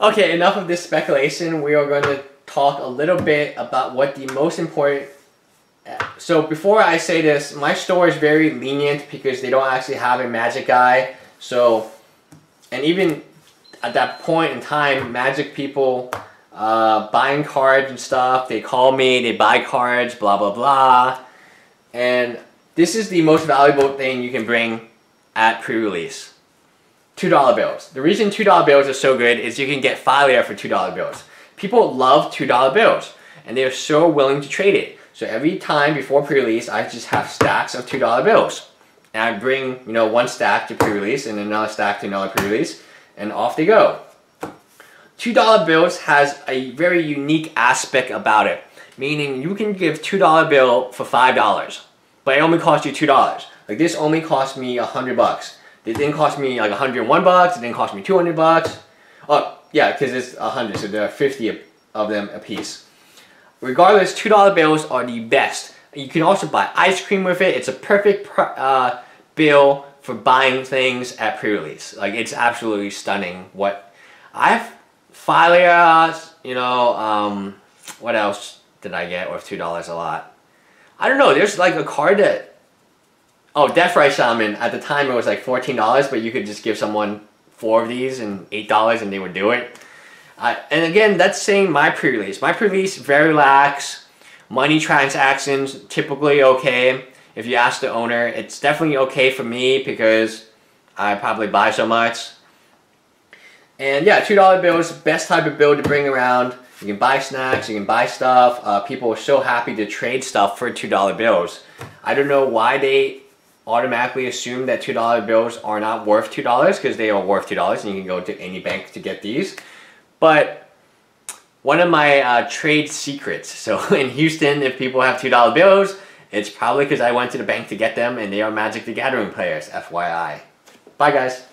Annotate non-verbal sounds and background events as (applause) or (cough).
Okay, enough of this speculation. We are going to talk a little bit about what the most important so before I say this, my store is very lenient because they don't actually have a magic guy. So, and even at that point in time, magic people uh, buying cards and stuff, they call me, they buy cards, blah, blah, blah. And this is the most valuable thing you can bring at pre-release. $2 bills. The reason $2 bills are so good is you can get five Fire for $2 bills. People love $2 bills and they're so willing to trade it. So every time before pre-release, I just have stacks of $2 bills. And I bring, you know, one stack to pre-release and another stack to another pre-release, and off they go. $2 bills has a very unique aspect about it, meaning you can give $2 bill for $5, but it only costs you $2. Like this only cost me 100 bucks. It didn't cost me like 101 bucks, it didn't cost me 200 bucks. Oh, yeah, because it's 100, so there are 50 of them a piece. Regardless, $2 bills are the best. You can also buy ice cream with it. It's a perfect uh, bill for buying things at pre-release. Like, it's absolutely stunning. What I've you know, um, what else did I get worth $2 a lot? I don't know, there's like a card that, oh, Deathrite Shaman, at the time it was like $14, but you could just give someone four of these and $8 and they would do it. Uh, and again, that's saying my pre-release. My pre-release, very lax. Money transactions, typically okay. If you ask the owner, it's definitely okay for me because I probably buy so much. And yeah, $2 bills, best type of bill to bring around. You can buy snacks, you can buy stuff. Uh, people are so happy to trade stuff for $2 bills. I don't know why they automatically assume that $2 bills are not worth $2 because they are worth $2 and you can go to any bank to get these. But one of my uh, trade secrets, so (laughs) in Houston, if people have $2 bills, it's probably because I went to the bank to get them and they are Magic the Gathering players, FYI. Bye guys.